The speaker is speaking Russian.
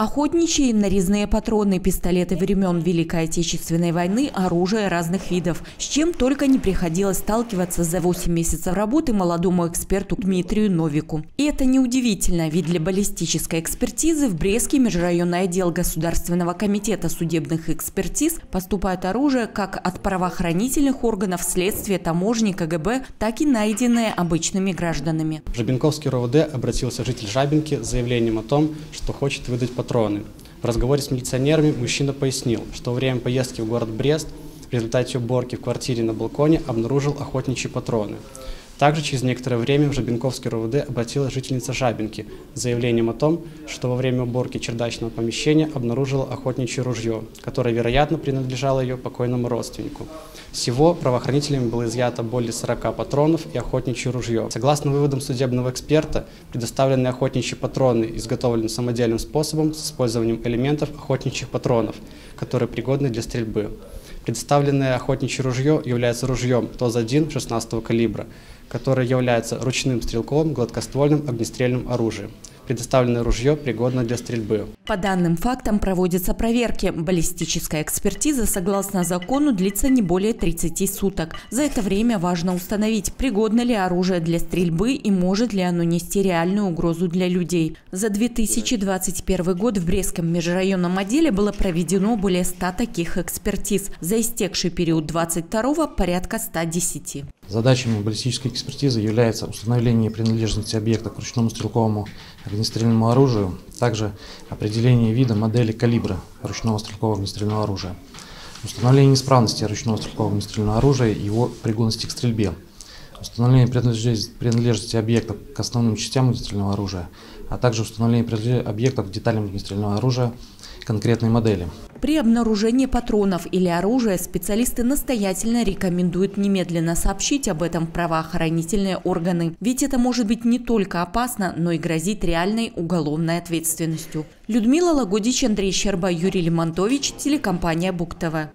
Охотничьи нарезные патроны, пистолеты времен Великой Отечественной войны, оружие разных видов. С чем только не приходилось сталкиваться за 8 месяцев работы молодому эксперту Дмитрию Новику. И это неудивительно, ведь для баллистической экспертизы в Брестский межрайонный отдел Государственного комитета судебных экспертиз поступает оружие как от правоохранительных органов, следствия, таможни, КГБ, так и найденное обычными гражданами. Жабинковский РОВД обратился житель Жабинки с заявлением о том, что хочет выдать патроны патроны. В разговоре с милиционерами мужчина пояснил, что во время поездки в город Брест в результате уборки в квартире на балконе обнаружил охотничьи патроны. Также через некоторое время в Жабинковский РОВД обратилась жительница Жабинки с заявлением о том, что во время уборки чердачного помещения обнаружила охотничье ружье, которое, вероятно, принадлежало ее покойному родственнику. Всего правоохранителями было изъято более 40 патронов и охотничье ружье. Согласно выводам судебного эксперта, предоставленные охотничьи патроны изготовлены самодельным способом с использованием элементов охотничьих патронов, которые пригодны для стрельбы. Предоставленное охотничье ружье является ружьем ТОЗ-1 16 калибра, которое является ручным стрелковым гладкоствольным огнестрельным оружием. Предоставленное ружье пригодно для стрельбы. По данным фактам проводятся проверки. Баллистическая экспертиза, согласно закону, длится не более 30 суток. За это время важно установить, пригодно ли оружие для стрельбы и может ли оно нести реальную угрозу для людей. За 2021 год в Брестском межрайонном отделе было проведено более 100 таких экспертиз. За истекший период 22 порядка 110. Задачами баллистической экспертизы является установление принадлежности объекта к ручному стрелковому огнестрельному оружию, также определение вида, модели, калибра ручного стрелкового огнестрельного оружия, установление исправности ручного стрелкового огнестрельного оружия и его пригодности к стрельбе, установление принадлежности объекта к основным частям огнестрельного оружия, а также установление объектов к деталям огнестрельного оружия конкретной модели. При обнаружении патронов или оружия специалисты настоятельно рекомендуют немедленно сообщить об этом в правоохранительные органы. Ведь это может быть не только опасно, но и грозит реальной уголовной ответственностью. Людмила Лагодич, Андрей Щерба, Юрий Лимонтович, телекомпания Бук-ТВ.